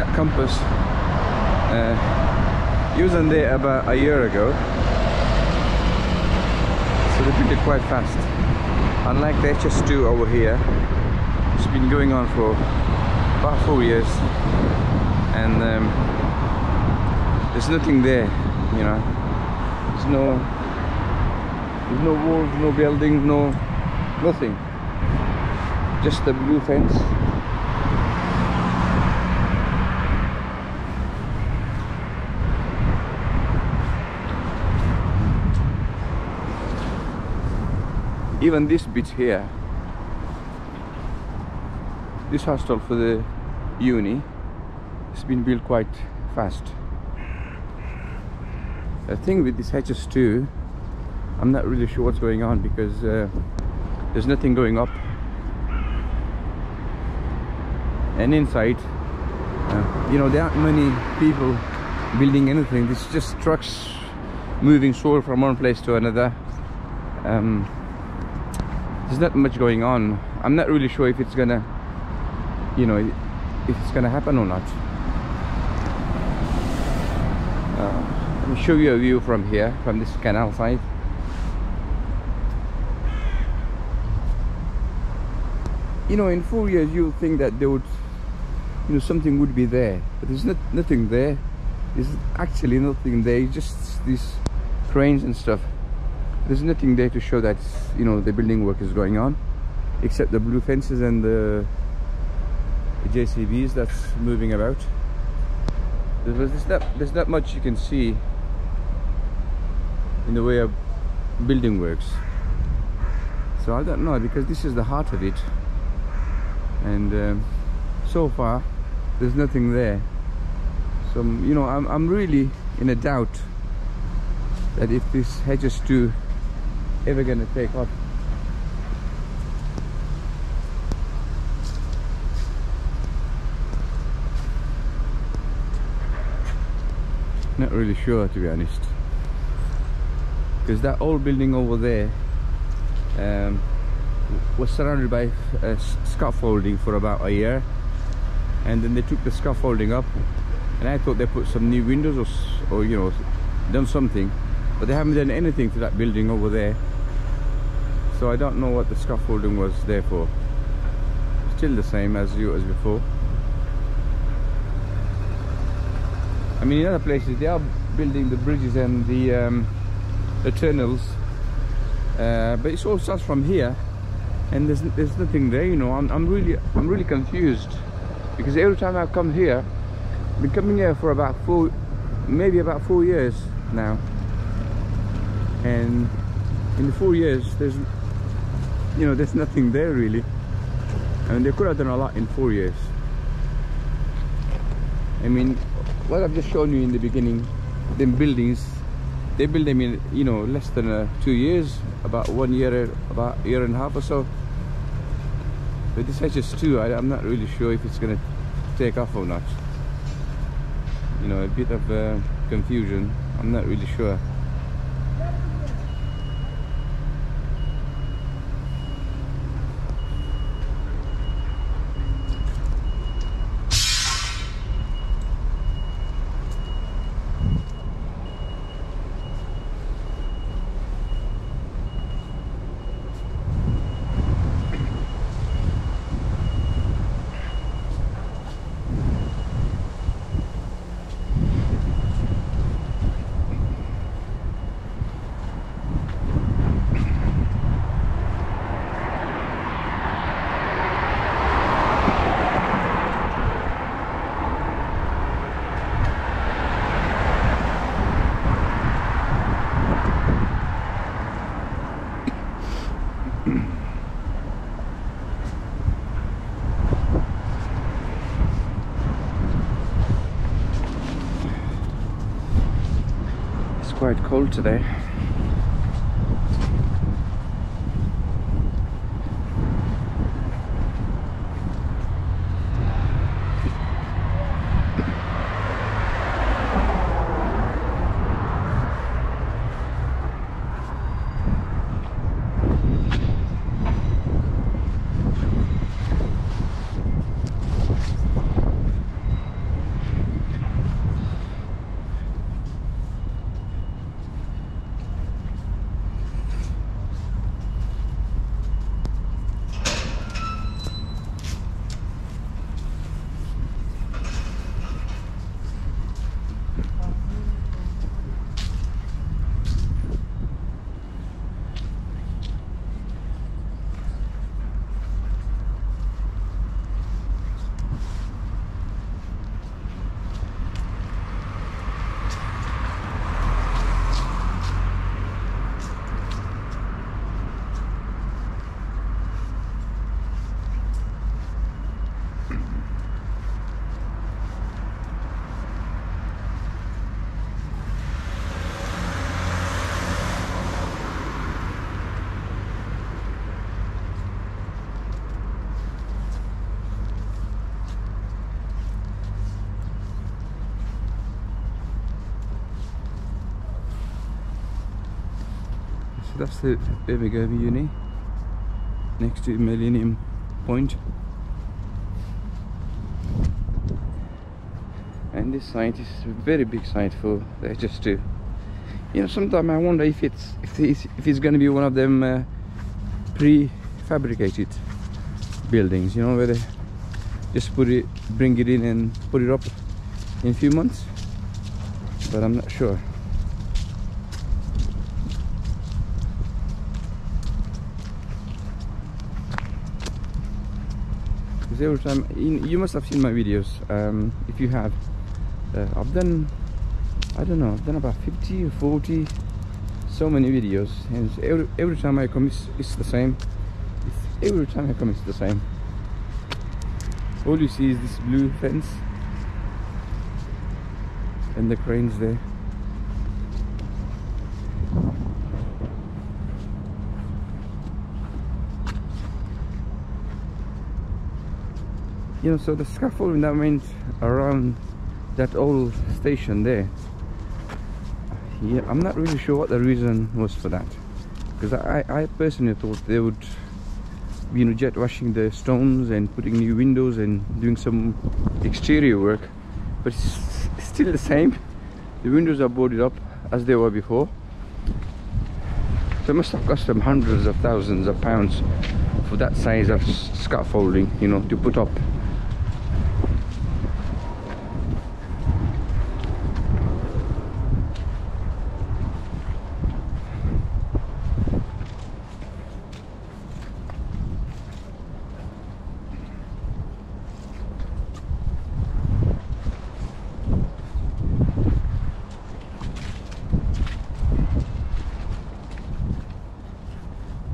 that campus uh, wasn't there about a year ago. So they built it quite fast. Unlike the HS2 over here it's been going on for about four years. And um, there's nothing there you know. There's no there's no walls no building no nothing. Just a blue fence even this bit here this hostel for the uni has been built quite fast. The thing with this HS2 I'm not really sure what's going on because uh, there's nothing going up. And inside uh, you know there aren't many people building anything. This is just trucks moving soil from one place to another. Um, there's not much going on. I'm not really sure if it's gonna you know if it's gonna happen or not. Uh, let me show you a view from here from this canal side. You know in four years you'll think that there would you know something would be there but there's not nothing there. There's actually nothing there. It's just these cranes and stuff there's nothing there to show that you know the building work is going on except the blue fences and the, JCBs that's moving about. There's, not there's not much you can see in the way of building works. So I don't know because this is the heart of it. And um, so far there's nothing there. So you know I'm, I'm really in a doubt that if this HS2 ever gonna take off. Not really sure to be honest. Because that old building over there um, was surrounded by uh, scaffolding for about a year. And then they took the scaffolding up and I thought they put some new windows or, or you know done something. But they haven't done anything to that building over there so I don't know what the scaffolding was there for. Still the same as you as before. I mean in other places they are building the bridges and the um, the tunnels. Uh, but it all starts from here. And there's, there's nothing there you know. I'm, I'm really I'm really confused. Because every time I come here I've been coming here for about four maybe about four years now. And in the four years there's you know there's nothing there really. I mean they could have done a lot in four years. I mean what I've just shown you in the beginning them buildings they build them in you know less than uh, two years about one year about a year and a half or so. But this HS2 I, I'm not really sure if it's gonna take off or not. You know a bit of uh, confusion. I'm not really sure It's quite cold today. That's the Birmingham Uni next to Millennium And this site is a very big site for the HS2. You know, sometimes I wonder if it's if it's, if it's going to be one of them uh, prefabricated buildings. You know, where they just put it, bring it in, and put it up in a few months. But I'm not sure. Every time. You must have seen my videos um, if you have. Uh, I've done I don't know I've done about 50 or 40 so many videos. And every, every time I come it's, it's the same. It's, every time I come it's the same. All you see is this blue fence and the cranes there you know so the scaffolding that went around that old station there yeah i'm not really sure what the reason was for that. Because i i personally thought they would you know jet washing the stones and putting new windows and doing some exterior work. But it's still the same. The windows are boarded up as they were before. So it must have cost them hundreds of thousands of pounds for that size of scaffolding you know to put up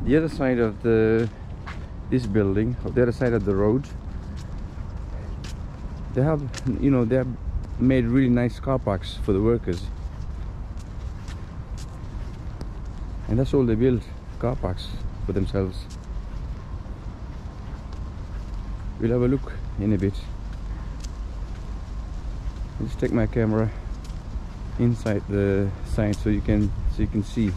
the other side of the this building the other side of the road they have you know they have made really nice car parks for the workers. And that's all they build car parks for themselves. We'll have a look in a bit. Just take my camera inside the site so you can so you can see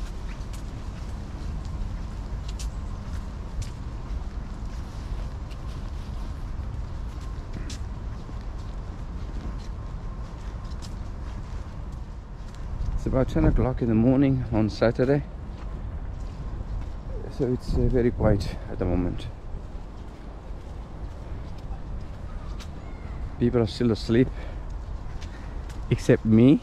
about 10 o'clock in the morning on Saturday. So it's uh, very quiet at the moment. People are still asleep except me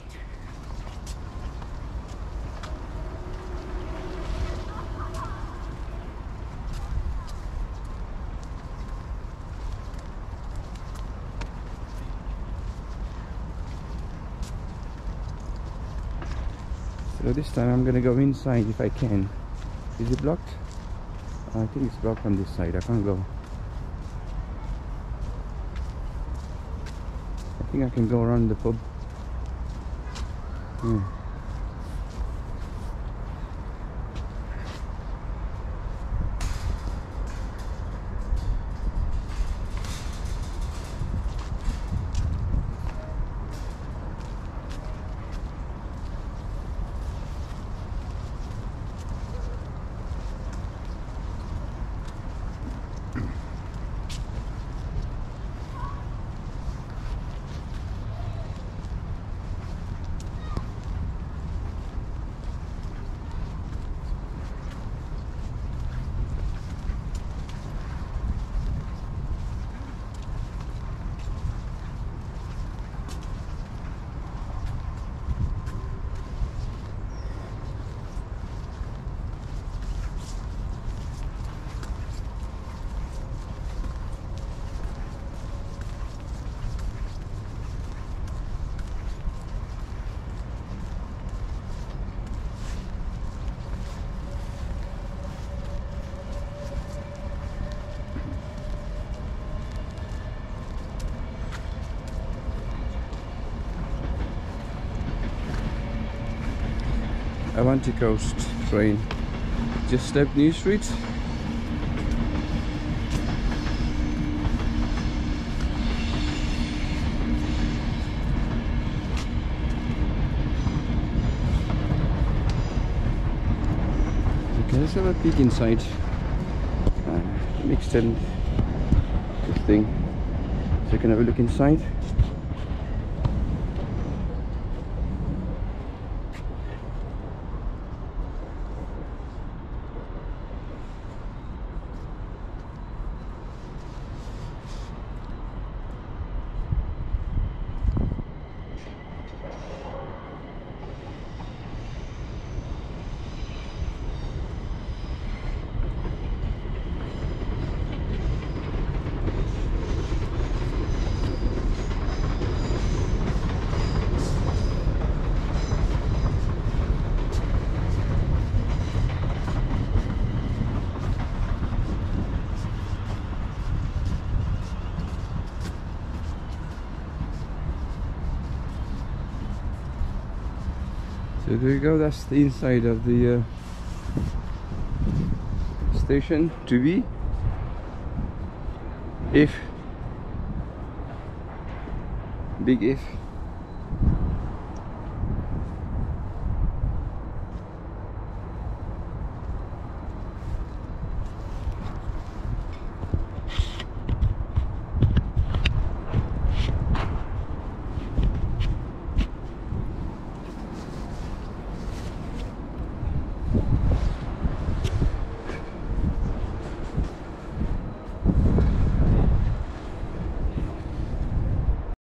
So this time I'm gonna go inside if I can. Is it blocked? I think it's blocked on this side. I can't go. I think I can go around the pub. Hmm. Avanti Coast train just left New Street okay, let's have a peek inside. Uh, let me extend this thing so you can have a look inside. So there you go, that's the inside of the uh, station to be. If, big if.